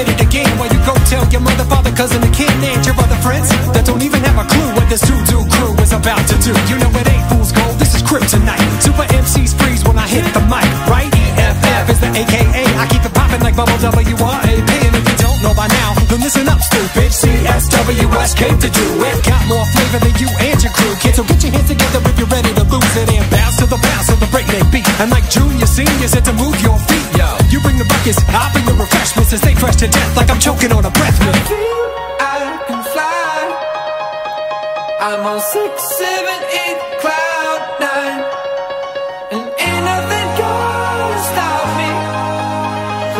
did it again. While you go tell your mother, father, cousin, and kin, and your other friends that don't even have a clue what this two-do crew is about to do. You know it ain't fool's gold, this is kryptonite. Super MCs freeze when I hit the mic, right? EFF is the AKA. I keep it popping like bubble W-R-A-P. And if you don't know by now, then listen up, stupid. CSWS came to do it. Got more flavor than you and your crew, kid. So get your hands together if you're ready to lose it and bounce to the bounce of the breakneck beat. And like Junior Senior said to move your feet, yo. You bring the buckets, I bring the refreshments and stay fresh to death like I'm choking on a breath mint. I can fly. I'm on six, seven, eight, cloud nine. And ain't nothing gonna stop me.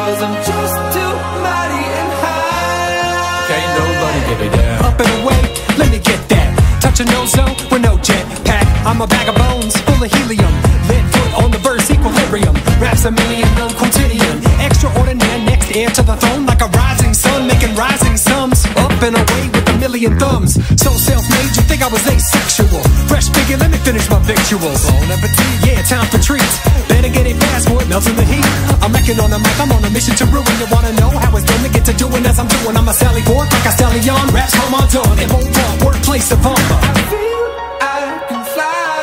Cause I'm just too mighty and high. Can't nobody get it down. Up and away, let me get that. Touch a ozone with no jet pack. I'm a bag of bones full of helium. Lead foot on the verse, equilibrium. Raps a million, non quotidian. Extraordinary, next heir to the throne like a rising sun, making rising sums. Up and away with a million thumbs. So self made, you think I was asexual. Fresh figure, let me finish my victuals. Bon appetit, yeah, time for treats. Better get it fast, boy, melts in the heat. I'm wrecking on the mic, I'm on a mission to ruin. You wanna know how it's to get to doing as I'm doing? I'm a Sally Ford, like a stallion. Raps home on done, it won't run. Workplace savant. feel I can fly.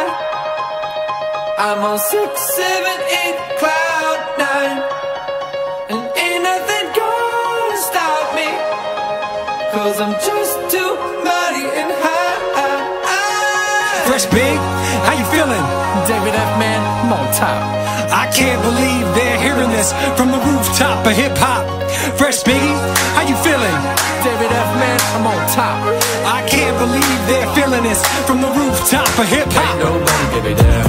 I'm on six, seven, eight, cloud nine. Cause I'm just too mighty and high. Fresh Big, how you feeling? David F. Man, I'm on top. I can't believe they're hearing this from the rooftop of hip hop. Fresh Biggie, how you feeling? David F. Man, I'm on top. I can't believe they're feeling this from the rooftop of hip hop. Nobody get it down.